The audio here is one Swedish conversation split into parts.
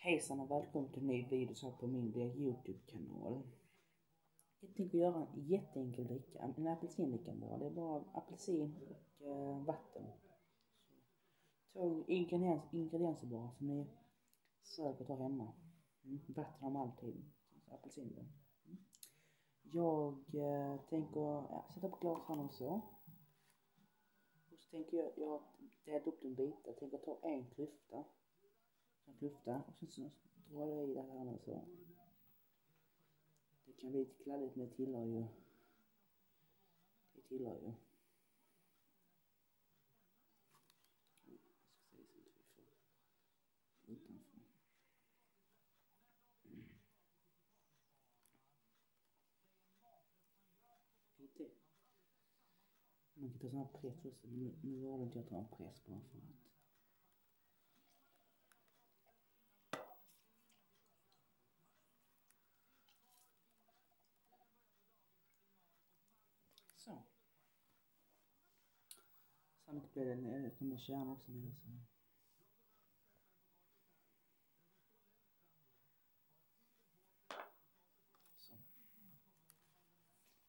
Hejsan och välkommen till en ny video här på min Youtube-kanal. Jag tänker göra en jätteenkel dricka, en apelsindricka bara. Det är bara apelsin och eh, vatten. Två ingrediens, ingredienser bara som ni säkert har hemma. Mm, vatten har man alltid, apelsin. Mm. Jag eh, tänker ja, sätta på glas här och så. Och så tänker jag, jag har delat upp en bitar. Jag tänker ta en klyfta lufta och sen så drar jag i det här nu så. Det kan bli lite kladdigt men det tillhör ju. Det tillhör ju. Man kan ta sån här press också, men nu, nu valde inte jag att ta en press bara för att Så. Sannolikt blir det, det kommer kärna också med så. så.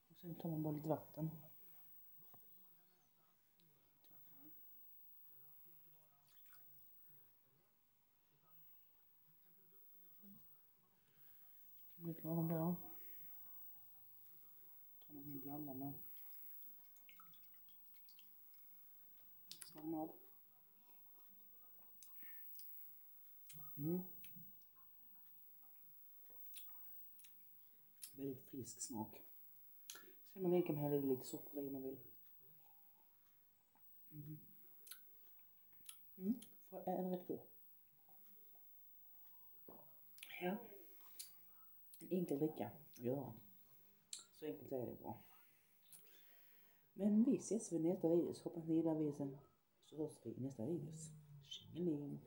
Och sen tar man bara lite vatten. Lite lagom där. Tar man en blanda med. Av. Mm. Väldigt frisk smak. Sen man kan man hälla lite socker i om man vill. Mm. Mm. En rätt god. Ja. En enkel dricka att göra. Så enkelt är det bra. Men vi ses i nästa video så hoppas ni gillar videon så hörs vi i nästa video. Tjingeling!